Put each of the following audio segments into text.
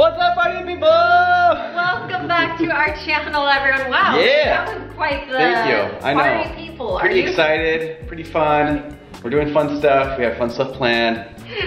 What's up, party people? Welcome back to our channel, everyone. Wow, Yeah. that was quite the Thank you. I know. party people. Are Pretty excited, pretty fun. We're doing fun stuff. We have fun stuff planned.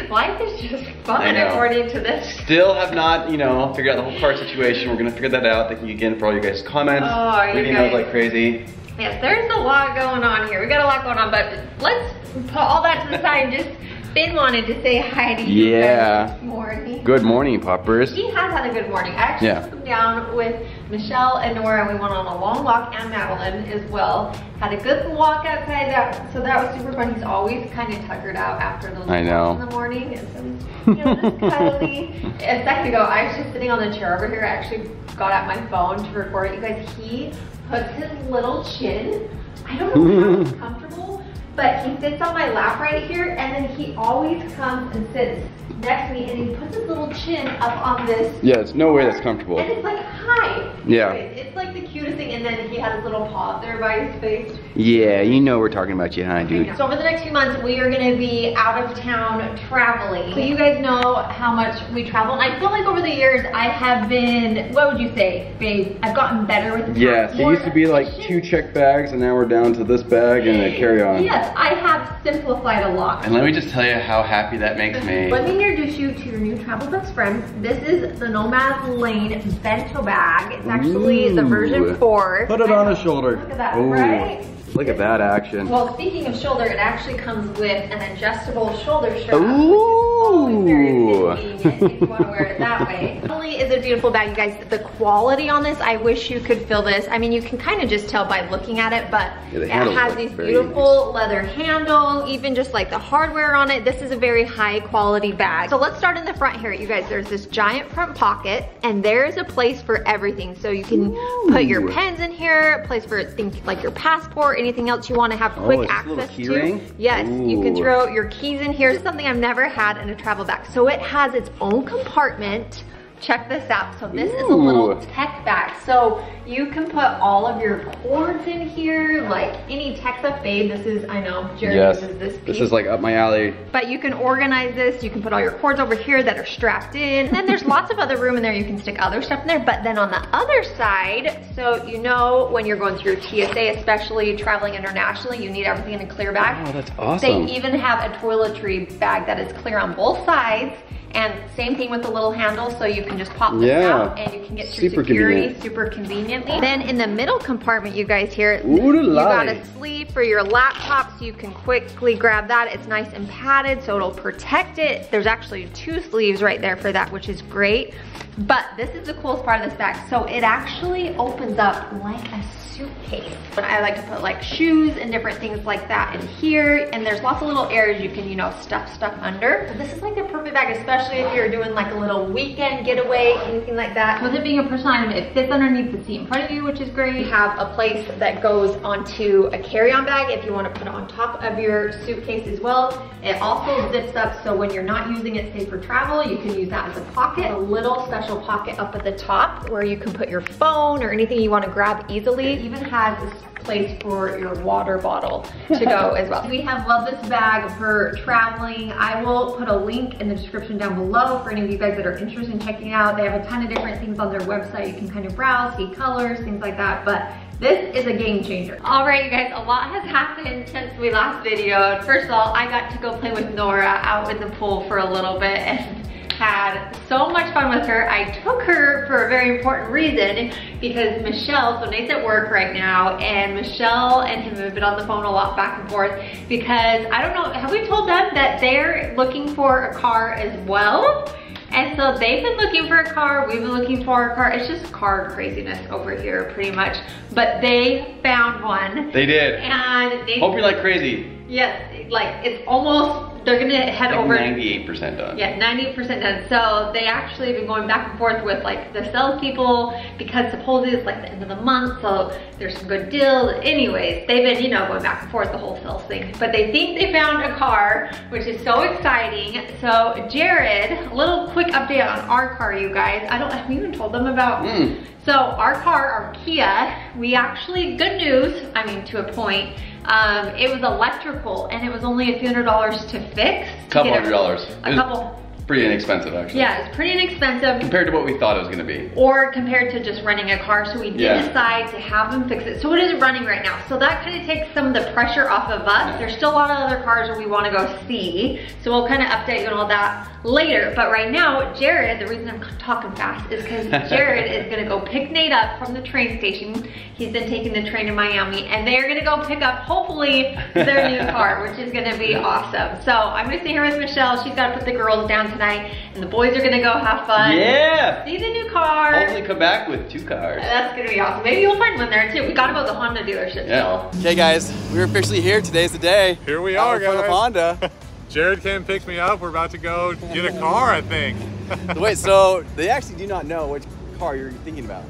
Life is just fun according to this. Still have not, you know, figured out the whole car situation. We're gonna figure that out. Thank you again for all you guys' comments. Oh, you Reading guys- those like crazy. Yes, there's a lot going on here. We got a lot going on, but let's put all that to the side and just Finn wanted to say hi to you Yeah. morning. Good morning, poppers. He has had a good morning. I actually Yeah. took him down with Michelle and Nora and we went on a long walk and Madeline as well. Had a good walk outside that so that was super fun. He's always kind of tuckered out after those I know. walks in the morning and so he's, you know, just cuddly. a second ago I was just sitting on the chair over here. I actually got out my phone to record it. You guys, he puts his little chin. I don't know how it's comfortable, but he sits on my lap right here and then he always comes and sits next to me and he puts his little chin up on this Yeah, it's no way that's comfortable. and it's like, hi. Yeah. It's, it's like the cutest thing. And then he had his little paw up there by his face. Yeah, you know we're talking about you, huh, dude? So over the next few months, we are going to be out of town traveling. So you guys know how much we travel. And I feel like over the years, I have been, what would you say, babe? I've gotten better with the Yes, time. it used to be like two check bags, and now we're down to this bag and a carry-on. Yes, I have simplified a lot. And let me just tell you how happy that makes me. Let me introduce you to your new travel best friend. This is the Nomad Lane bento bag. It's actually the version 4. Put it on his shoulder. Look at that, Ooh, right? Look at that action. Well, speaking of shoulder, it actually comes with an adjustable shoulder strap. Ooh. Very convenient if you want to wear it that way. Not only is it a beautiful bag, you guys, the quality on this, I wish you could feel this. I mean, you can kind of just tell by looking at it, but Yeah, it has these beautiful leather handles, even just like the hardware on it. This is a very high quality bag. So let's start in the front here, you guys. There's this giant front pocket, and there's a place for everything. So you can put your pens in here, a place for things like your passport, anything else you want to have Oh, quick little access to. Yes, you can throw your keys in here. This is something I've never had in a travel bag. So it has its own compartment. Check this out. So this is a little tech bag. So you can put all of your cords in here, like any tech stuff. Babe, this is, I know, Jerry Yes, uses this piece. this is like up my alley. But you can organize this. You can put all your cords over here that are strapped in. And then there's lots of other room in there. You can stick other stuff in there. But then on the other side, so you know when you're going through TSA, especially traveling internationally, you need everything in a clear bag. Oh, that's awesome. They even have a toiletry bag that is clear on both sides. And same thing with the little handle, so you can just pop this Yeah. out and you can get through Super security convenient. super conveniently. Then in the middle compartment, you guys here, Ooh, you got a sleeve for your laptop so you can quickly grab that. It's nice and padded so it'll protect it. There's actually two sleeves right there for that, which is great. But this is the coolest part of this bag. So it actually opens up like a suitcase. I like to put like shoes and different things like that in here. And there's lots of little areas you can, you know, stuff stuff under. But this is like the perfect bag, especially if you're doing like a little weekend getaway, anything like that. With it being a personal item, it fits underneath the seat in front of you, which is great. You have a place that goes onto a carry-on bag if you want to put it on top of your suitcase as well. It also zips up so when you're not using it, say for travel, you can use that as a pocket. A little special pocket up at the top where you can put your phone or anything you want to grab easily. It even has place for your water bottle to go as well. We have loved this bag for traveling. I will put a link in the description down below for any of you guys that are interested in checking it out. They have a ton of different things on their website. You can kind of browse, see colors, things like that. But this is a game changer. All right, you guys, a lot has happened since we last videoed. First of all, I got to go play with Nora out in the pool for a little bit and had so much fun with her. I took her for a very important reason because Michelle, so Nate's at work right now and Michelle and him have been on the phone a lot back and forth because I don't know, have we told them that they're looking for a car as well? And so they've been looking for a car, we've been looking for a car. It's just car craziness over here pretty much. But they found one. They did. And they, Hope you're like crazy. yes, like it's almost, they're gonna head Like over. 98% done. Yeah, 98% done. So they actually have been going back and forth with like the salespeople because supposedly it's like the end of the month, so there's some good deals. Anyways, they've been, you know, going back and forth the whole sales thing. But they think they found a car, which is so exciting. So Jared, a little quick update on our car, you guys. I don't, have even told them about Mm. so our car, our Kia, we actually, good news, I mean to a point, um, it was electrical and it was only a few hundred dollars to fix. To couple hundred dollars. A couple, Pretty inexpensive, actually. Yeah, it's pretty inexpensive. Compared to what we thought it was gonna be. or compared to just renting a car. So we did Yeah. decide to have them fix it. So it is running right now. So that kind of takes some of the pressure off of us. There's still a lot of other cars that we want to go see. So we'll kind of update you on all that later. But right now, Jared, the reason I'm talking fast is because Jared is gonna go pick Nate up from the train station. He's been taking the train to Miami and they're gonna go pick up hopefully their new car, which is gonna be awesome. So I'm gonna stay here with Michelle. She's gotta put the girls down tonight and the boys are gonna go have fun. Yeah! See the new car. Hopefully come back with two cars. That's gonna be awesome. Maybe you'll find one there too. We gotta go to the Honda dealership Yeah. still. Okay guys, we're officially here. Today's the day. Here we Out are, in front of guys. Honda. Jared came and picked me up. We're about to go get a car, I think. Wait, so they actually do not know which car you're thinking about.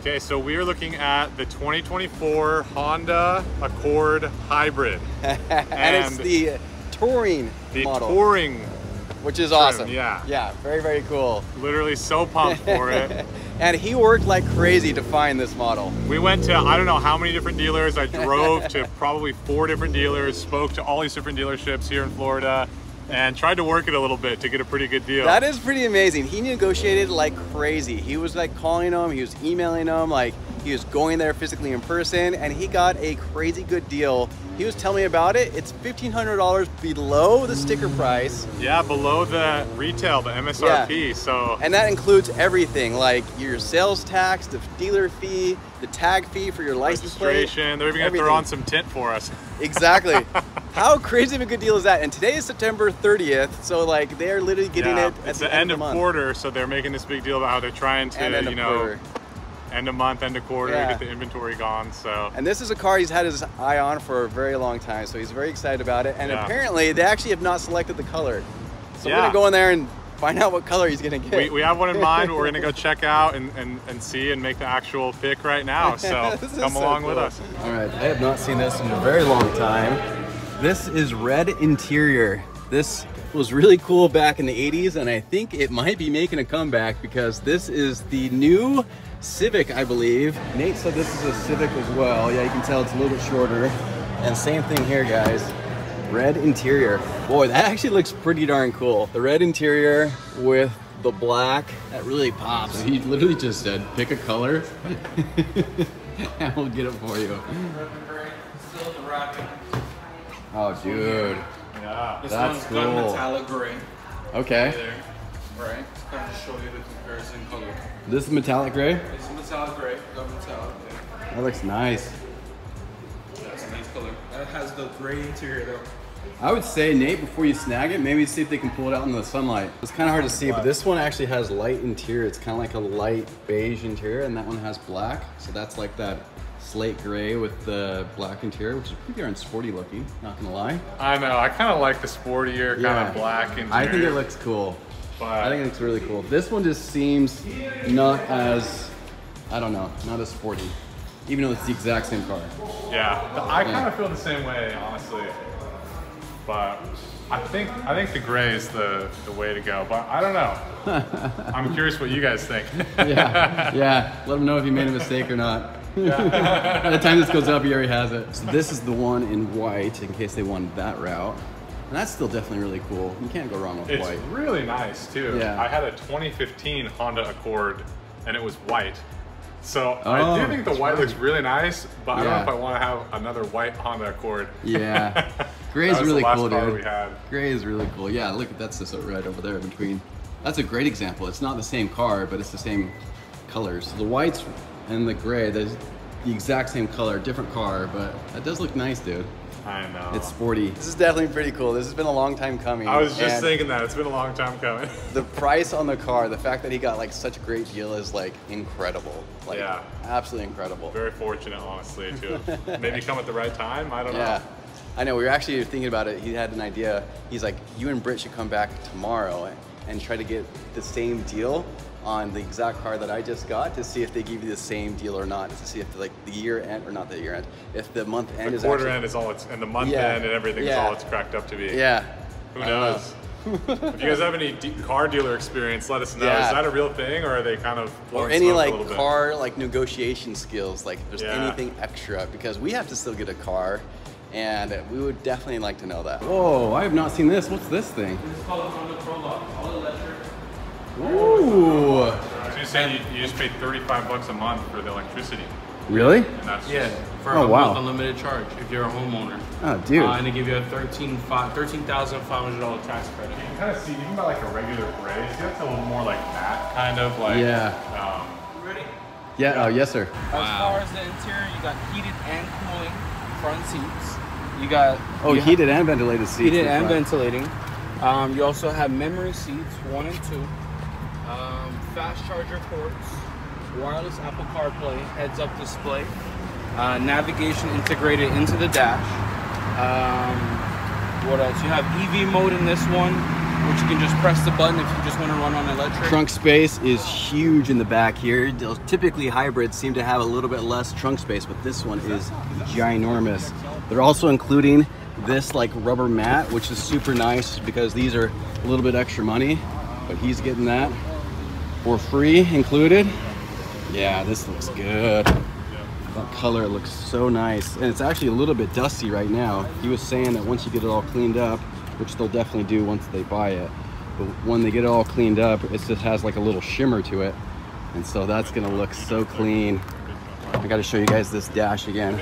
Okay, so we are looking at the 2024 Honda Accord Hybrid, and, it's the touring the model, touring. Which is awesome. yeah. Yeah, very, very cool. Literally so pumped for it. and he worked like crazy to find this model. We went to I don't know how many different dealers. I drove to probably four different dealers, spoke to all these different dealerships here in Florida, and tried to work it a little bit to get a pretty good deal. That is pretty amazing. He negotiated like crazy. He was like calling them, he was emailing them, like he was going there physically in person, and he got a crazy good deal. He was telling me about it. It's $1,500 below the sticker price. yeah, below the retail, the MSRP. So And that includes everything like your sales tax, the dealer fee, the tag fee for your license plate. registration. They're even gonna throw on some tint for us. Exactly. How crazy of a good deal is that? And today is September 30th, so like they're literally getting Yeah, it at it's the, the end of the month. quarter, so they're making this big deal about how they're trying to, you know, quarter. End of month, end of quarter, Yeah. get the inventory gone. So And this is a car he's had his eye on for a very long time, so he's very excited about it. And Yeah. apparently, they actually have not selected the color. So we're gonna go in there and find out what color he's gonna get. we, we have one in mind, but we're gonna go check out and, and, and see and make the actual pick right now. So come so along with us. All right, I have not seen this in a very long time. This is red interior. This was really cool back in the 80s, and I think it might be making a comeback because this is the new Civic, I believe. Nate said this is a Civic as well. Yeah, you can tell it's a little bit shorter. And same thing here, guys. Red interior. Boy, that actually looks pretty darn cool. The red interior with the black, that really pops. He literally just said, pick a color, and we'll get it for you. Oh, dude. Yeah. This That's one's cool. got metallic gray Okay. there. Right? Kind of show you the comparison color. This is metallic gray. It's metallic gray, got metallic there. That looks nice. That's a nice color. That has the gray interior though. I would say, Nate, before you snag it, maybe see if they can pull it out in the sunlight. It's kind of hard to see, but this one actually has light interior. It's kind of like a light beige interior, and that one has black. So that's like that slate gray with the black interior, which is pretty darn sporty looking, not gonna lie. I know. I kind of like the sportier kind Yeah. of black interior. I think it looks cool. But I think it looks really cool. This one just seems not as, I don't know, not as sporty, even though it's the exact same car. yeah, I kind Yeah. of feel the same way, honestly. But I think I think the gray is the the way to go. But I don't know. I'm curious what you guys think. yeah, yeah. Let them know if you made a mistake or not. By the time this goes up, he already has it. So this is the one in white, in case they wanted that route. And that's still definitely really cool. You can't go wrong with It's white. really nice too. Yeah. I had a 2015 Honda Accord, and it was white. So I Oh, do think the white right. looks really nice, but I don't know if I want to have another white Honda Accord. Yeah. Gray That is was the really last cool, car dude. we had. Gray is really cool. Yeah, look, at that's just right over there in between. That's a great example. It's not the same car, but it's the same colors. The whites and the gray, there's the exact same color, different car, but that does look nice, dude. I know. It's sporty. This is definitely pretty cool. This has been a long time coming. I was just and thinking that it's been a long time coming. The price on the car, the fact that he got like such a great deal is like incredible. Like Yeah. absolutely incredible. Very fortunate, honestly, to maybe come at the right time. I don't Yeah. know. I know, we were actually thinking about it. He had an idea. He's like, you and Britt should come back tomorrow and try to get the same deal on the exact car that I just got to see if they give you the same deal or not, to see if like the year end, or not the year end, if the month end The is quarter actually, end is all it's, and the month Yeah. end and everything is all it's cracked up to be. Yeah. Who I know. knows? if you guys have any de- car dealer experience, let us know. Yeah. Is that a real thing, or are they kind of Or any smoke a like little bit? car like negotiation skills, like if there's Yeah. anything extra, because we have to still get a car, And we would definitely like to know that. Whoa, I have not seen this. What's this thing? This is called a Honda Prologue, all electric. Ooh. So you're saying you, you just paid 35 bucks a month for the electricity, Really? and that's Yeah, for Oh, a wow. month unlimited charge if you're a homeowner. Oh, dude. Uh, and they give you a $13,500 $13,500 tax credit. you can kind of see even by like a regular gray, see that's a little more like that kind of like. Yeah. Um, Ready? Yeah, oh, yes, sir. As far as the interior, you got heated and cooling front seats. You got Oh, you have heated and ventilated seats. heated and front. ventilating. Um, you also have memory seats, one and two. Um, fast charger ports, wireless Apple CarPlay, heads-up display, uh, navigation integrated into the dash. Um, what else? You have EV mode in this one, which you can just press the button if you just want to run on electric. Trunk space is huge in the back here. Typically hybrids seem to have a little bit less trunk space, but this one is ginormous. They're also including this like rubber mat, which is super nice because these are a little bit extra money, but he's getting that for free included. Yeah, this looks good. That color looks so nice. And it's actually a little bit dusty right now. He was saying that once you get it all cleaned up, which they'll definitely do once they buy it, but when they get it all cleaned up, it just has like a little shimmer to it. And so that's gonna look so clean. I gotta show you guys this dash again,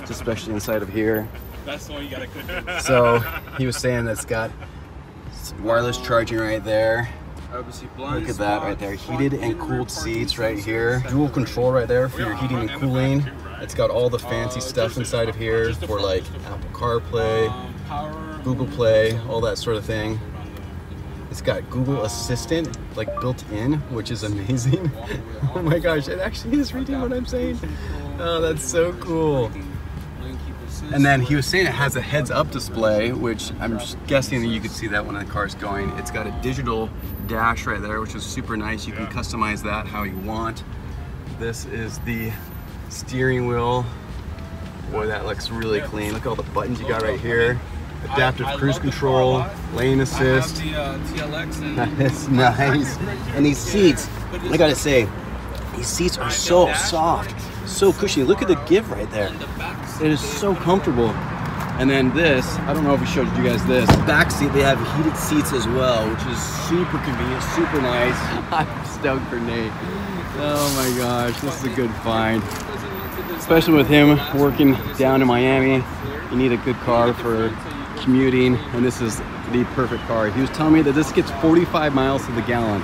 just especially inside of here. That's the one you gotta. So he was saying that it's got wireless charging right there. Obviously, Look at that right there. Heated and cooled seats right here. Dual control right there for your heating and cooling. It's got all the fancy stuff inside of here for like Apple CarPlay, Um. Google Play, all that sort of thing. It's got Google Assistant like built in, which is amazing. oh my gosh, it actually is reading what I'm saying. Oh, that's so cool. And then he was saying it has a heads up display, which I'm just guessing that you could see that when the car's going. It's got a digital dash right there, which is super nice. You can customize that how you want. This is the steering wheel. Boy, that looks really clean. Look at all the buttons you got right here. Adaptive cruise love the car a control, lane assist. uh, That's nice. And these seats, I gotta say, these seats are so soft, so cushy. Look at the give right there. It is so comfortable. And then this, I don't know if we showed you guys this. Back seat, they have heated seats as well, which is super convenient, super nice. I'm stoked for Nate. Oh my gosh, this is a good find. Especially with him working down in Miami, you need a good car for commuting, and this is the perfect car. He was telling me that this gets 45 miles to the gallon.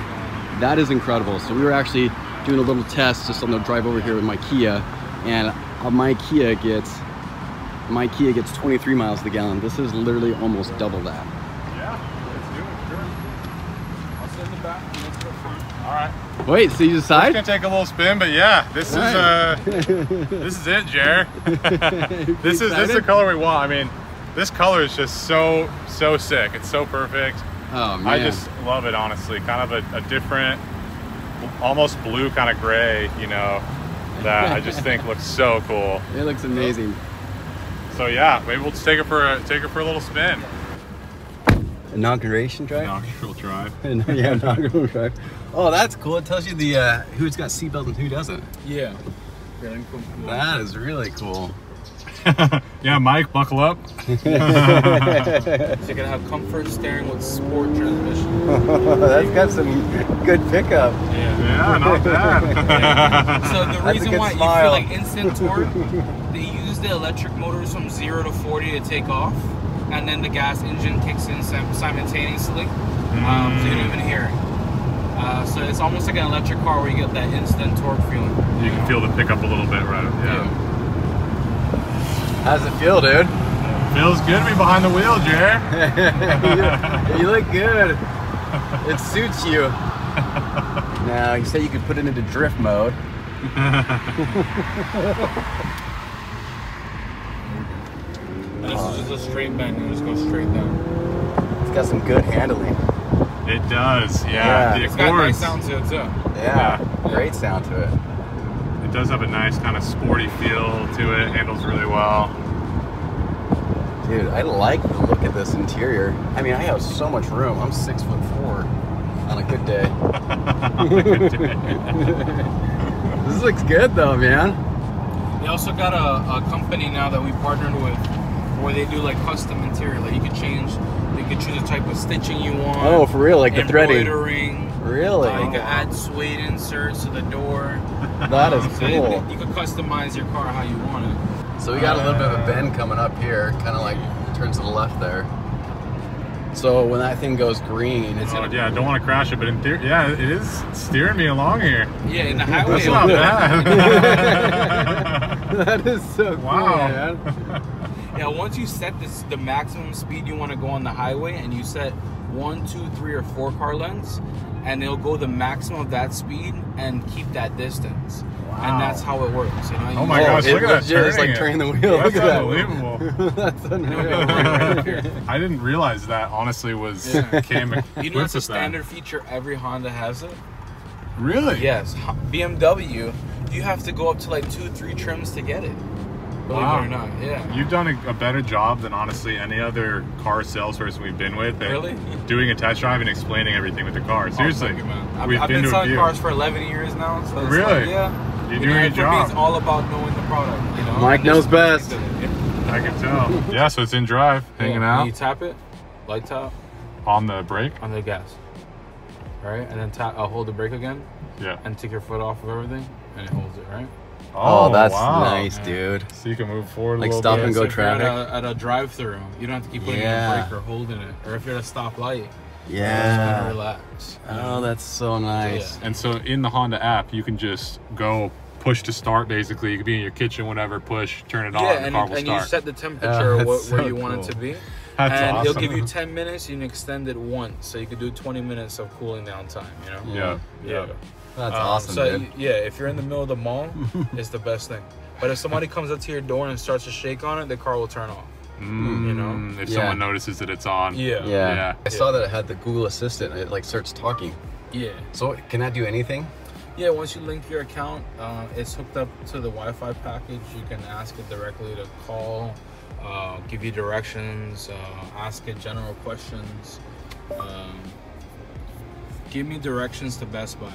That is incredible. So we were actually doing a little test just on the drive over here with my Kia, and uh, my Kia gets my Kia gets 23 miles to the gallon. This is literally almost double that. yeah, let's do it. Sure. I'll send the back and let's go front. All right. Wait, so you decide? It's gonna take a little spin, but yeah, this is uh, this is it, Jer. this is this is the color we want. I mean, this color is just so so sick. It's so perfect. Oh man. I just love it, honestly. Kind of a, a different, almost blue kind of gray, you know, that I just think looks so cool. it looks amazing. So yeah, maybe we'll just take it for a take it for a little spin. Inauguration drive? Inaugural drive. yeah, inaugural drive. Oh, that's cool. It tells you the uh, who's got seatbelt and who doesn't. Yeah. Yeah, let me put- That is really cool. yeah, Mike, buckle up. So you're gonna have comfort steering with sport transmission. that's got some good pickup. Yeah, not bad. So the That's reason good why you feel like instant torque, they use the electric motors from zero to 40 to take off, and then the gas engine kicks in sim- simultaneously, um, so you don't even hear it. Uh, so it's almost like an electric car where you get that instant torque feeling. you can feel the pickup a little bit, right? Yeah. How's it feel, dude? Feels good to be behind the wheel, Jer. you, you look good. It suits you. Now, you said you could put it into drift mode. This is just a straight bend, and just go straight down. It's got some good handling. It does, Yeah. yeah. The It's got nice sound to it too. Yeah, great sound to it. It does have a nice kind of sporty feel to it. Handles really well. Dude, I like the look of this interior. I mean, I have so much room. I'm six foot four on a good day. this looks good though, man. They also got a, a company now that we partnered with where they do like custom interior. Like you could change, you could choose the type of stitching you want. Oh, for real? Like the threading? embroidering. Really? Uh, you can add suede inserts to the door. That is Um, so you- cool. You, can customize your car how you want it. So we got a little bit of a bend coming up here, kind of like turns to the left there. So when that thing goes green, it's Oh, yeah, I don't want to crash it, but in theory, yeah, it is steering me along here. Yeah, in the highway. That's not bad. that is so cool, Wow. man. Yeah, once you set this, the maximum speed you want to go on the highway, and you set one, two, three, or four car lengths, and it'll go the maximum of that speed and keep that distance. And that's how it works. You know. Oh my gosh, it look at that legit is turning like turning the wheel. That's Look at that. unbelievable. That's It'll unreal. go right up here. I didn't realize that honestly was Yeah. came You know equipped that's a with that. standard feature. Every Honda has it. Really? Yes, BMW. You have to go up to like two, three trims to get it. Believe Wow. it or not. Yeah. You've done a, a better job than honestly any other car salesperson we've been with. Really? Doing a test drive and explaining everything with the car. Oh, Seriously. Oh, you, man. I've, We've I've been been, to selling cars for 11 years now. So it's Really? Like, yeah. You're You doing know, a for me, it's all about knowing the product. You know. Mike knows best. I can tell. yeah, so it's in drive, hanging Yeah, out You tap it, light tap on the brake. on the gas. Right, and then tap. I'll hold the brake again, Yeah. and take your foot off of everything, and it holds it. Right. Oh, oh, that's wow. nice, dude. So you can move forward a Like little stop bit. and go so if you're traffic. At a, a drive-through, you don't have to keep putting Yeah. in a brake or holding it, or if you're at a stoplight, Yeah. of relax. Oh, that's so nice. And so in the Honda app, you can just go push to start. Basically, you could be in your kitchen, whatever. Push, turn it on, Yeah, the and, car will and you set the temperature that's what, so where you want it to be. That's and awesome. it'll give you 10 minutes. You can extend it once, so you could do 20 minutes of cooling down time. You know. yeah, yeah. That's Um, awesome, So dude. yeah, if you're in the middle of the mall, it's the best thing. But if somebody comes up to your door and starts to shake on it, the car will turn off. Mm, You know? if Yeah. someone notices that it's on. Yeah. Yeah. Yeah. I saw that it had the Google Assistant. It like starts talking. Yeah. So can that do anything? Yeah. Once you link your account, uh, it's hooked up to the Wi-Fi package. You can ask it directly to call, uh, give you directions, uh, ask it general questions. Um, give me directions to Best Buy.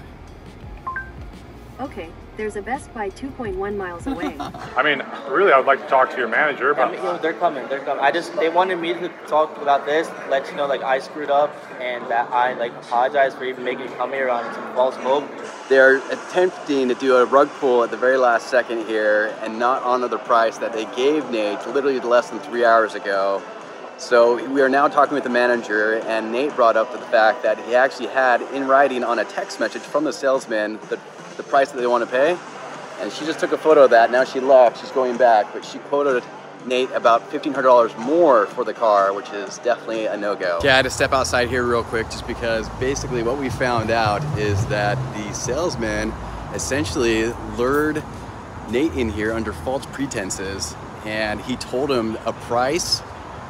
Okay, there's a Best Buy 2.1 miles away. I mean, really, I would like to talk to your manager, I mean, yo, they're coming. They're coming. I just they wanted me to talk about this, let you know like I screwed up and that I like apologize for even making you come here on some false hope. They're attempting to do a rug pull at the very last second here and not honor the price that they gave Nate literally less than three hours ago. So we are now talking with the manager, and Nate brought up the fact that he actually had in writing on a text message from the salesman the, the price that they want to pay. And she just took a photo of that. Now she left. She's going back, but she quoted Nate about $1,500 more for the car, which is definitely a no-go. Yeah, I had to step outside here real quick just because basically what we found out is that the salesman essentially lured Nate in here under false pretenses and he told him a price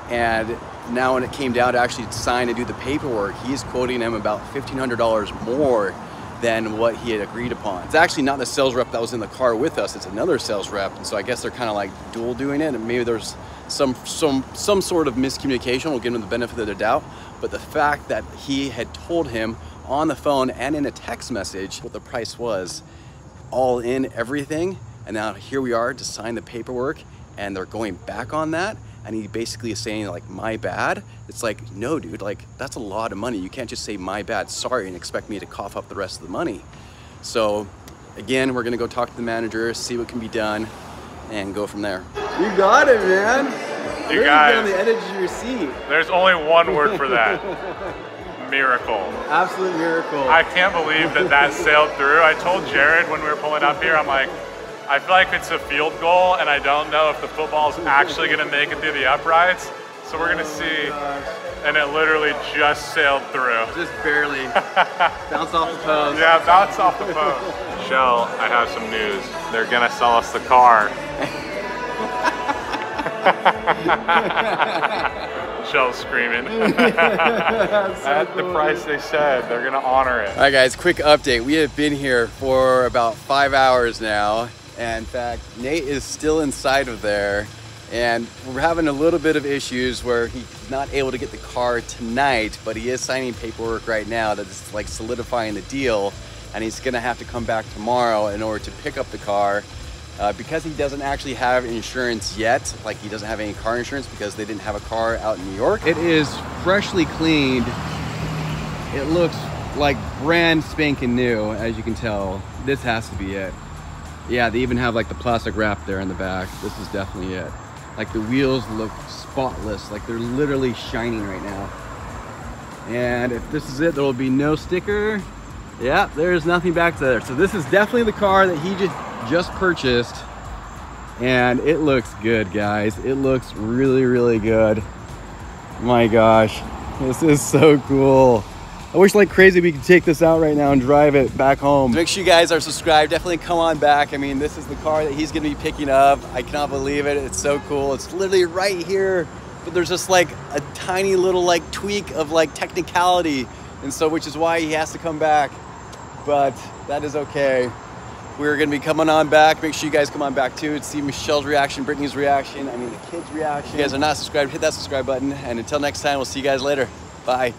and now when it came down to actually sign and do the paperwork, he's quoting him about $1,500 more than what he had agreed upon. It's actually not the sales rep that was in the car with us, it's another sales rep. And so I guess they're kind of like dual doing it and maybe there's some, some, some sort of miscommunication. We'll give him the benefit of the doubt. But the fact that he had told him on the phone and in a text message what the price was, all in everything. And now here we are to sign the paperwork and they're going back on that. And he basically is saying like, my bad. It's like, no, dude, like that's a lot of money. You can't just say my bad, sorry, and expect me to cough up the rest of the money. So again, we're gonna go talk to the manager, see what can be done and go from there. You got it, man. You guys, the edge of your seat. there's only one word for that. Miracle. Absolute miracle. I can't believe that that sailed through. I told Jared when we were pulling up here, I'm like, I feel like it's a field goal, and I don't know if the football's actually going to make it through the uprights. So we're going to see. And it literally just sailed through. Just barely bounce off the post. Yeah, bounce off the post. Shell, I have some news. They're going to sell us the car. Shell's screaming. At the price they said, they're going to honor it. All right, guys, quick update. We have been here for about five hours now. And in fact, Nate is still inside of there. And we're having a little bit of issues where he's not able to get the car tonight, but he is signing paperwork right now that's like solidifying the deal. And he's gonna have to come back tomorrow in order to pick up the car. Uh, because he doesn't actually have insurance yet, like he doesn't have any car insurance because they didn't have a car out in New York. It is freshly cleaned. It looks like brand spanking new, as you can tell. This has to be it. Yeah, they even have like the plastic wrap there in the back. This is definitely it. Like the wheels look spotless, like they're literally shining right now. And if this is it, there will be no sticker. Yeah, there's nothing back there. So this is definitely the car that he just, just purchased. And it looks good, guys. It looks really, really good. My gosh, this is so cool. I wish like crazy we could take this out right now and drive it back home. Make sure you guys are subscribed. Definitely come on back. I mean, this is the car that he's gonna be picking up. I cannot believe it. It's so cool. It's literally right here, but there's just like a tiny little like tweak of like technicality. And so, which is why he has to come back. But that is okay. We're gonna be coming on back. Make sure you guys come on back too to see Michelle's reaction, Brittany's reaction, I mean the kids' reaction. If you guys are not subscribed, hit that subscribe button. And until next time, we'll see you guys later. Bye.